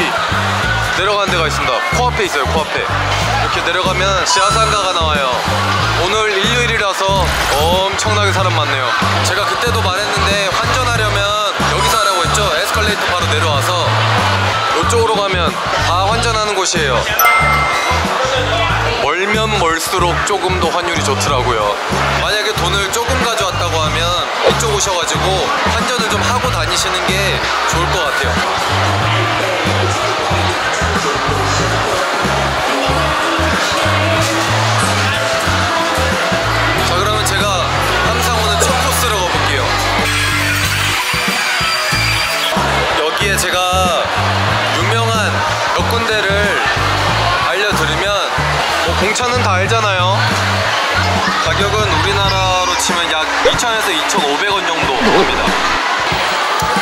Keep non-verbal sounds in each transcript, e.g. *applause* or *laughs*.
여기 내려가는 데가 있습니다. 코앞에 있어요, 코앞에. 이렇게 내려가면 지하상가가 나와요. 오늘 일요일이라서 엄청나게 사람 많네요. 제가 그때도 말했는데 환전하려면 여기서 하라고 했죠. 에스컬레이터 바로 내려와서 이쪽으로 가면 다 환전하는 곳이에요. 멀수록 조금 더 환율이 좋더라고요. 만약에 돈을 조금 가져왔다고 하면 이쪽 오셔가지고 환전을 좀 하고 다니시는 게 좋을 것 같아요. 2,000에서 2,500원 정도 합니다.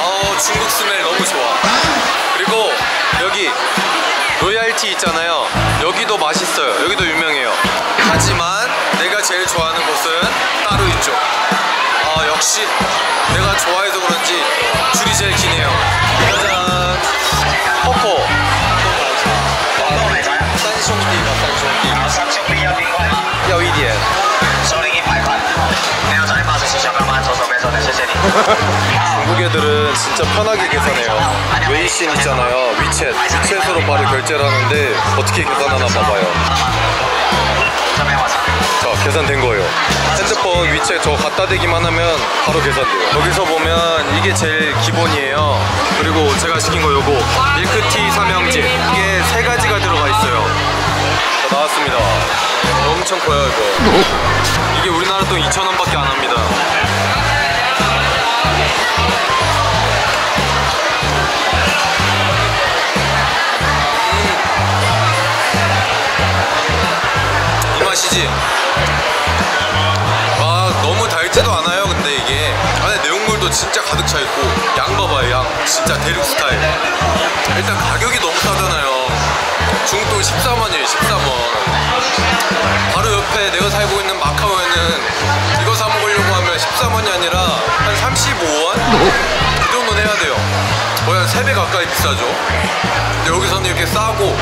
어 중국 스멜 너무 좋아. 그리고 여기 로얄티 있잖아 중국 애들은 진짜 편하게 계산해요. 웨이신 있잖아요. 위챗. 위챗으로 바로 결제를 하는데 어떻게 계산하나 봐봐요. 자 계산된 거예요. 핸드폰 위챗 저 갖다 대기만 하면 바로 계산돼요. 여기서 보면 이게 제일 기본이에요. 그리고 제가 시킨 거 요거. 밀크티 삼형제. 이게 세 가지가 들어가 있어요. 자 나왔습니다. 엄청 커요 이거. 이게 우리나라 돈 2,000원밖에 안 합니다. 이 맛이지? 아 너무 달지도 않아요 근데 이게. 안에 내용물도 진짜 가득 차 있고 양 봐봐요 양. 진짜 대륙 스타일. 일단 가격이 너무 싸잖아요. 중국 돈 14만이에요 14만 바로 옆에 내가 살고 있는 마카오에는 이거 사 먹으려고 하면 14만이 아니라 한 35원? 그 정도는 해야 돼요. 거의 한 3배 가까이 비싸죠. 근데 여기서는 이렇게 싸고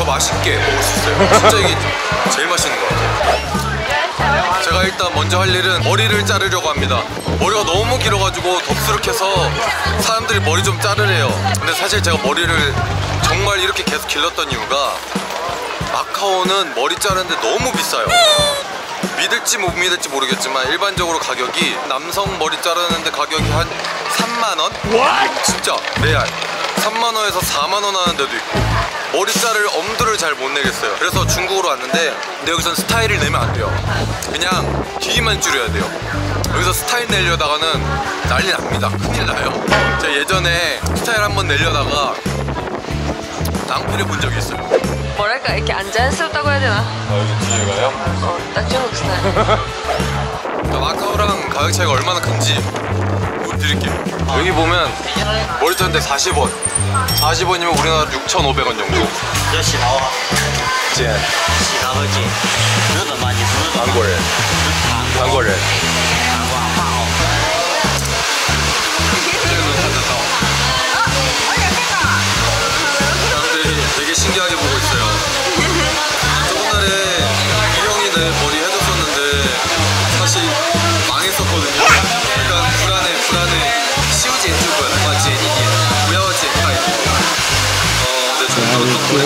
더 맛있게 먹을 수 있어요 진짜 이게 제일 맛있는 것 같아요 제가 일단 먼저 할 일은 머리를 자르려고 합니다. 머리가 너무 길어가지고 덥수룩해서 사람들이 머리 좀 자르래요. 근데 사실 제가 머리를 정말 이렇게 계속 길렀던 이유가 마카오는 머리 자르는데 너무 비싸요. 믿을지 못 믿을지 모르겠지만 일반적으로 가격이 남성 머리 자르는데 가격이 한 3만 원? 진짜 레알 3만 원에서 4만 원 하는 데도 있고 머리 자를 엄두를 잘 못 내겠어요. 그래서 중국으로 왔는데 근데 여기선 스타일을 내면 안 돼요. 그냥 길이만 줄여야 돼요. 여기서 스타일 내려다가는 난리 납니다. 큰일 나요. 제가 예전에 스타일 한번 내려다가 낭패를 본 적이 있어요. 뭐랄까 이렇게 안 자연스럽다고 해야 되나? 아, 여기 뒤에 가요? 어, 딱 중국 스타일. 자, 마카오랑 가격 차이가 얼마나 큰지 보여드릴게요. 여기 보면 머리털 한대 40원. 40원이면 우리나라 6,500원 정도. 역시 나와. 젠 역시 나머지. 그래도 많이 쓰는 안고래 안고래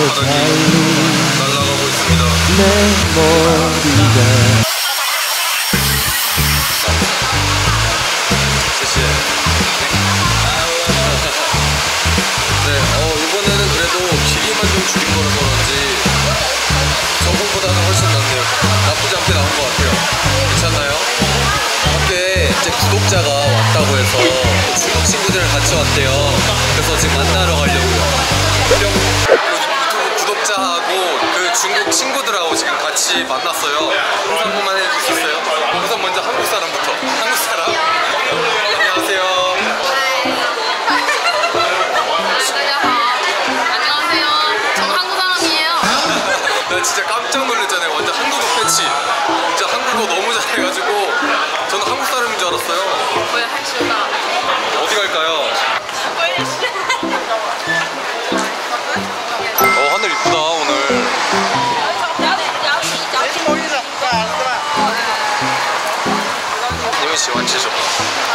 날아가고 있습니다.谢谢. 네, 어, 이번에는 그래도 길이만 좀 줄인 거라서 그런지 전번보다는 훨씬 낫네요. 나쁘지 않게 나온 것 같아요. 괜찮나요? 밖에 이제 구독자가 왔다고 해서 중국 친구들을 같이 왔대요. 그래서 지금 만나러 가려고요. 뿅. 구독자하고 그 중국 친구들하고 지금 같이 만났어요. 인사 한 번만 해줄 수 있어요? 우선 먼저 한국 사람부터. 한국 사람?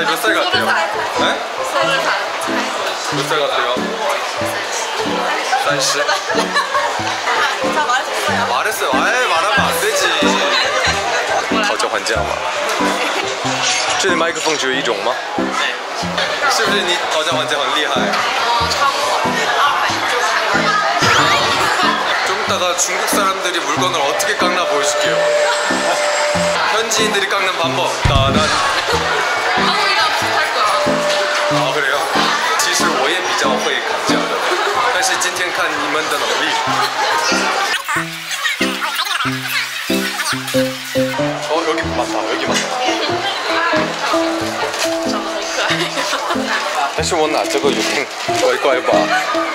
나이? 나이 몇 살 같아요? 네? 서른 살 몇 살 같아요? 30? 다 말했어요 말했어요. 아예 말하면 안 되지. 好叫还价吗？这里麦克风只有一种吗？是不是你讨价还价很厉害？ 어, 차고. 좀 이따가 중국 사람들이 물건을 어떻게 깎나 보여줄게요. 현지인들이 깎는 방법. 나난 较会砍价的，但是今天看你们的努力。어 여기 맞다 여기 맞다. 长得很可爱。但是我拿这个有点怪怪吧？ *laughs*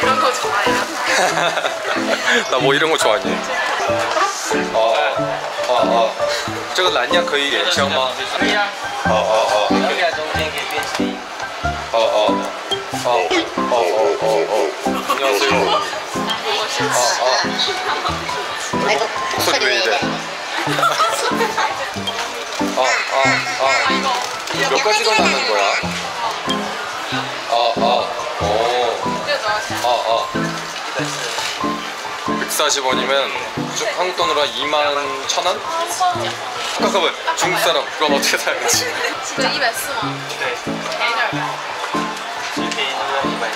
이런 거 좋아해요. 나 뭐 이런 거 좋아하니? 어, 어, 어. 这个蓝牙可以连香吗？可以啊，哦哦哦留在中间可以变声音。哦哦 어, 어, 어, 어, 어. 안녕하세요. 아, 아. 아이고, 왜 이래? 아, 아, 아. 몇 가지가 나는 거야? 아, 아, 어. 아, 아. 140원이면 쭉 한국 돈으로 한 2만 천 원? 잠깐만, 중국 사람 그럼 어떻게 살지? 진짜 200원. 的一百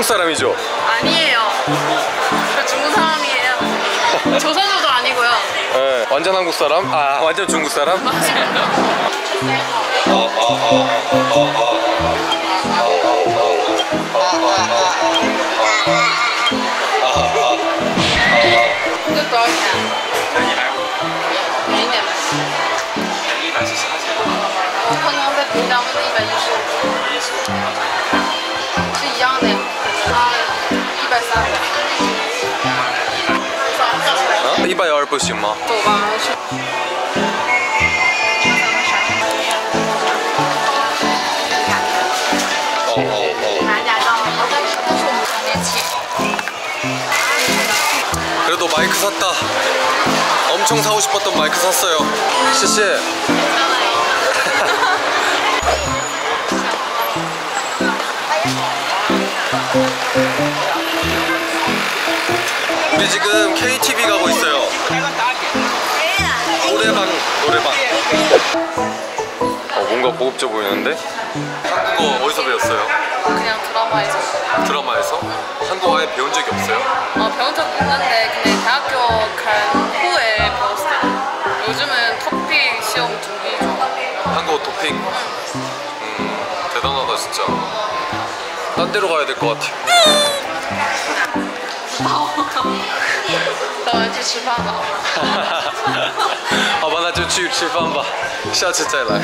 한국 사람이죠? 아니에요. 저 중국 사람이에요. 조선족도 아니고요. 예, 완전 한국 사람? 아, 완전 중국 사람? 어, 어, 어, 어? 180 ma. 그래도 마이크 샀다. 엄청 사고 싶었던 마이크 샀어요. 시시 우리 지금 KTV 가고 있어요. 노래방, 노래방. 어, 뭔가 고급져 보이는데? 한국어 어디서 배웠어요? 그냥 드라마에서. 드라마에서? 한국어 아예 배운 적이 없어요? 어, 배운 적 있는데 근데 대학교 간 후에 배웠어요. 요즘은 토픽 시험 준비 중. 한국어 토픽? 음, 대단하다 진짜. 딴 데로 가야 될 것 같아. *laughs* 等完去吃饭吧。好吧，那就去吃饭吧。下次再来。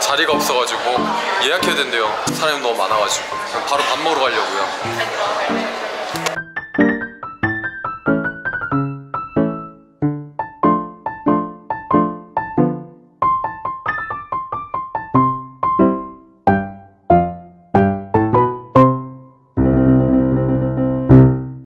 자리가 없어가지고 예약해야 된대요. 사람이 너무 많아가지고 바로 밥 먹으러 가려고요.